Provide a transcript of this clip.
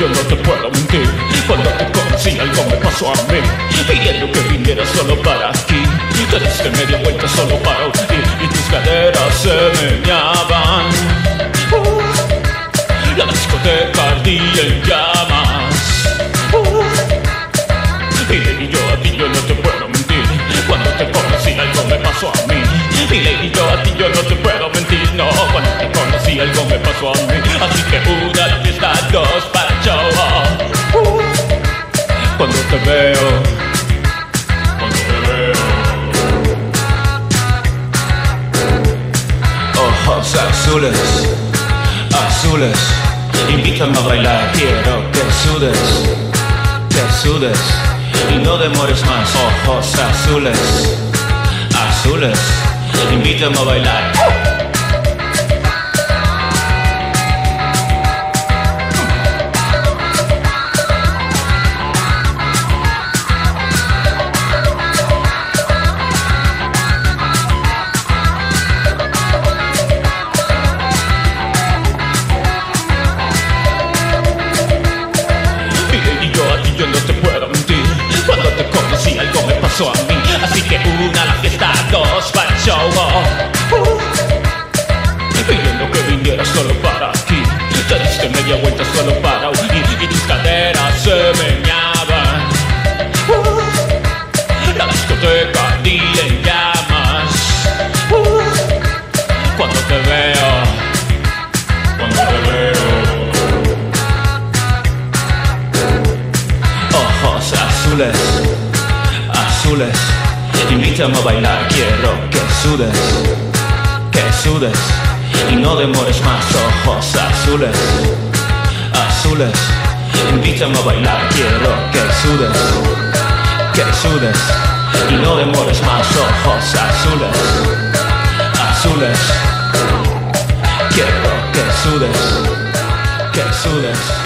yo no te puedo mentir. Cuando te conocí algo me pasó a mí. Pidiendo que viniera solo para aquí Te diste media vuelta solo para huir Y tus caderas se meñaban uh, La discoteca ardía en llamas. Uh, Y yo a ti yo no te puedo mentir. Cuando te conocí algo me pasó a mí. Y yo a ti yo no te puedo mentir. No, cuando te conocí algo me pasó a mí Ojos azules, azules, invítame a bailar, quiero que sudes, que sudes y no demores más. Ojos azules, azules, invítame a bailar. Diste media vuelta solo para huir Y tus caderas se meñaban La discoteca en llamas. Cuando te veo Cuando te veo. Ojos azules, azules, invítame a bailar, quiero que sudes, que sudes y no demores más. Ojos azules, azules, invítame a bailar, quiero que sudes, que sudes. Y no demores más. Ojos azules, azules, quiero que sudes, que sudes.